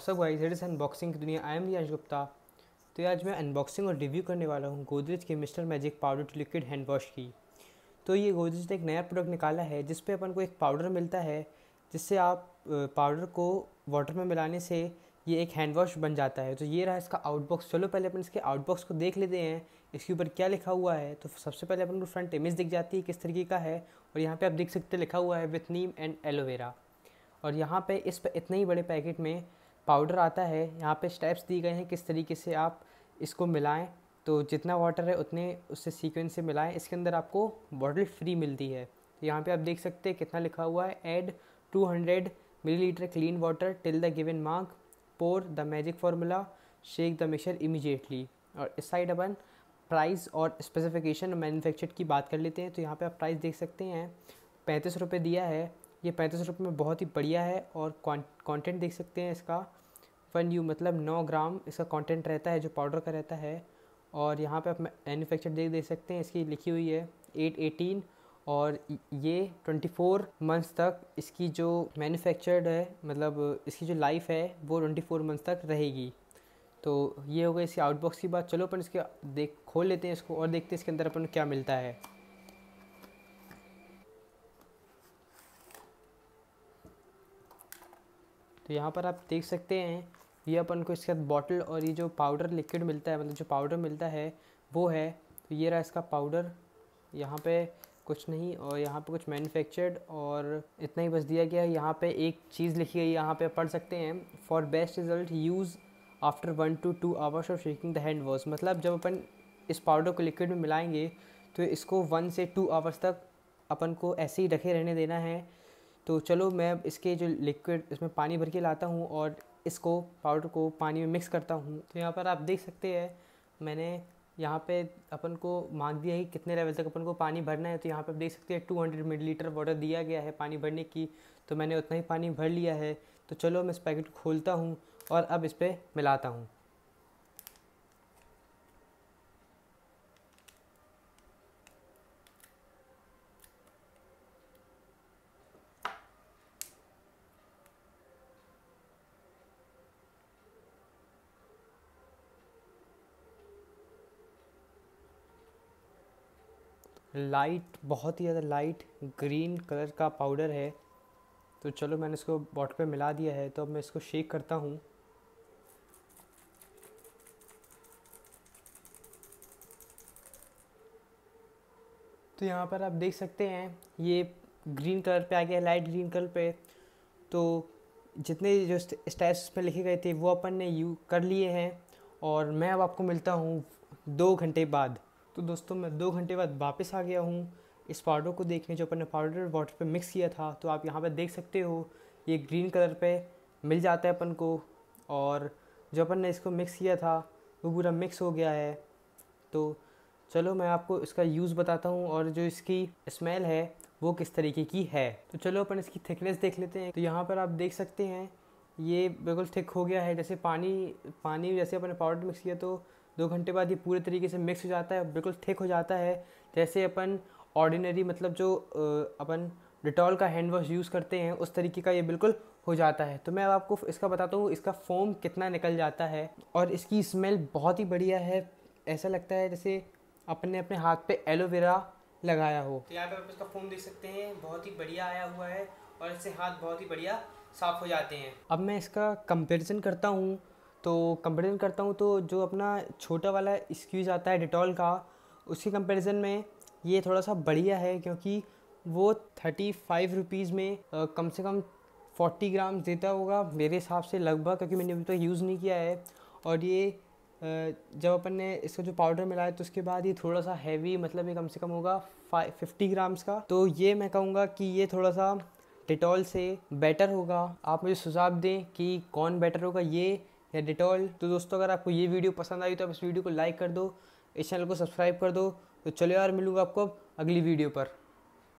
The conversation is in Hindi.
What's up guys it is unboxing की दुनिया। आई एम रियाज गुप्ता तो आज मैं अनबॉक्सिंग और रिव्यू करने वाला हूँ गोदरेज के mister magic powder to liquid hand wash की। तो ये गोदरेज ने एक नया प्रोडक्ट निकाला है, जिस पे अपन को एक पाउडर मिलता है, जिससे आप पाउडर को वाटर में मिलाने से ये एक हैंड वॉश बन जाता है। तो ये रहा इसका आउटबॉक्स चलो पहले अपन इसके आउटबॉक्स को देख लेते हैं, इसके ऊपर क्या लिखा हुआ है। तो सबसे पहले अपन को फ्रंट इमेज दिख जाती है, किस तरीके का है, और यहाँ पे आप देख सकते लिखा हुआ है विथ नीम एंड एलोवेरा और यहाँ पे इस पर इतने ही बड़े पैकेट में पाउडर आता है, यहाँ पे स्टेप्स दिए गए हैं किस तरीके से आप इसको मिलाएँ। तो जितना वाटर है उतने उससे सीक्वेंस से मिलाएँ। इसके अंदर आपको बॉटल फ्री मिलती है। तो यहाँ पे आप देख सकते हैं कितना लिखा हुआ है। Add 200 millilitre clean water till the given mark pour the magic formula shake the mixture immediately और इस साइड अपन प्राइस और स्पेसिफिकेशन मैन्युफैक्चर की बात कर लेते हैं। तो यहाँ पे आप प्राइस देख सकते हैं। पैंतीस रुपये दिया है। ये पैंतीस रुपये में बहुत ही बढ़िया है और कंटेंट देख सकते हैं इसका। वन यू मतलब नौ ग्राम इसका कंटेंट रहता है, जो पाउडर का रहता है। और यहाँ पे आप मैन्युफैक्चर देख देख सकते हैं, इसकी लिखी हुई है एट एटीन और ये ट्वेंटी फोर मंथ्स तक इसकी जो मैन्युफैक्चर्ड है मतलब इसकी जो लाइफ है, वो ट्वेंटी फोर मंथ्स तक रहेगी। तो ये हो गई इसकी आउटबॉक्स की बात। चलो अपन इसके देख, खोल लेते हैं इसको और देखते हैं इसके अंदर अपन क्या मिलता है। तो यहाँ पर आप देख सकते हैं, ये अपन को इसके साथ बॉटल और ये जो पाउडर लिक्विड मिलता है मतलब जो पाउडर मिलता है, वो है। तो ये रहा इसका पाउडर यहाँ पे कुछ नहीं और यहाँ पे कुछ मैन्युफैक्चर्ड और इतना ही बस दिया गया है। यहाँ पे एक चीज़ लिखी गई, यहाँ पे पढ़ सकते हैं for best result use after one to two hours of shaking the hand wash मतलब जब अपन इस पाउडर को लिक्विड में मिलाएँगे तो इसको वन से टू आवर्स तक अपन को ऐसे ही रखे रहने देना है। तो चलो मैं इसके जो लिक्विड इसमें पानी भर के लाता हूँ और इसको पाउडर को पानी में मिक्स करता हूँ। तो यहाँ पर आप देख सकते हैं, मैंने यहाँ पे अपन को मांग दिया है कितने लेवल तक अपन को पानी भरना है। तो यहाँ पे आप देख सकते हैं 200 हंड्रेड मिलीलीटर वाटर दिया गया है पानी भरने की। तो मैंने उतना ही पानी भर लिया है। तो चलो मैं इस पैकेट को खोलता हूँ और अब इस पर मिलाता हूँ। लाइट, बहुत ही ज़्यादा लाइट, ग्रीन कलर का पाउडर है। तो चलो मैंने इसको बॉटल पे मिला दिया है तो अब मैं इसको शेक करता हूँ। तो यहाँ पर आप देख सकते हैं, ये ग्रीन कलर पे आ गया, लाइट ग्रीन कलर पे। तो जितने जो स्टेप्स पे लिखे गए थे, वो अपन ने यू, कर लिए हैं। और मैं अब आपको मिलता हूँ दो घंटे बाद। तो दोस्तों, मैं दो घंटे बाद वापस आ गया हूँ। इस पाउडर को देखने जो अपन ने पाउडर वाटर पे मिक्स किया था तो आप यहाँ पे देख सकते हो, ये ग्रीन कलर पे मिल जाता है अपन को। और जो अपन ने इसको मिक्स किया था, वो पूरा मिक्स हो गया है। तो चलो, मैं आपको इसका यूज़ बताता हूँ और जो इसकी स्मेल है, वो किस तरीके की है। तो चलो, अपन इसकी थिकनेस देख लेते हैं। तो यहाँ पर आप देख सकते हैं, ये बिल्कुल थिक हो गया है। जैसे पानी पानी जैसे अपन ने पाउडर मिक्स किया तो दो घंटे बाद ये पूरे तरीके से मिक्स हो जाता है बिल्कुल थिक हो जाता है। जैसे अपन ऑर्डिनरी मतलब जो अपन डिटॉल का हैंड वॉश यूज़ करते हैं उस तरीके का ये बिल्कुल हो जाता है। तो मैं अब आपको इसका बताता हूँ इसका फोम कितना निकल जाता है और इसकी स्मेल बहुत ही बढ़िया है। ऐसा लगता है जैसे अपने अपने हाथ पे एलोवेरा लगाया हो। तो यहाँ पे आप इसका फोम देख सकते हैं बहुत ही बढ़िया आया हुआ है और इससे हाथ बहुत ही बढ़िया साफ़ हो जाते हैं। अब मैं इसका कंपेरिजन करता हूँ। तो कंपेरिजन करता हूँ तो जो अपना छोटा वाला स्क्यूज आता है डिटॉल का उसके कंपेरिजन में ये थोड़ा सा बढ़िया है क्योंकि वो थर्टी फाइव रुपीज़ में आ, कम से कम फोर्टी ग्राम देता होगा मेरे हिसाब से लगभग क्योंकि मैंने अभी तक तो यूज़ नहीं किया है। और ये जब अपन ने इसका जो पाउडर मिलाया तो उसके बाद ये थोड़ा सा हैवी मतलब ये कम से कम होगा फाइव फिफ्टी ग्राम्स का। तो ये मैं कहूँगा कि ये थोड़ा सा डिटॉल से बेटर होगा। आप मुझे सुझाव दें कि कौन बेटर होगा ये या डिटॉल तो दोस्तों, अगर आपको ये वीडियो पसंद आई तो आप इस वीडियो को लाइक कर दो, इस चैनल को सब्सक्राइब कर दो। तो चलो यार, मिलूँगा आपको अगली वीडियो पर।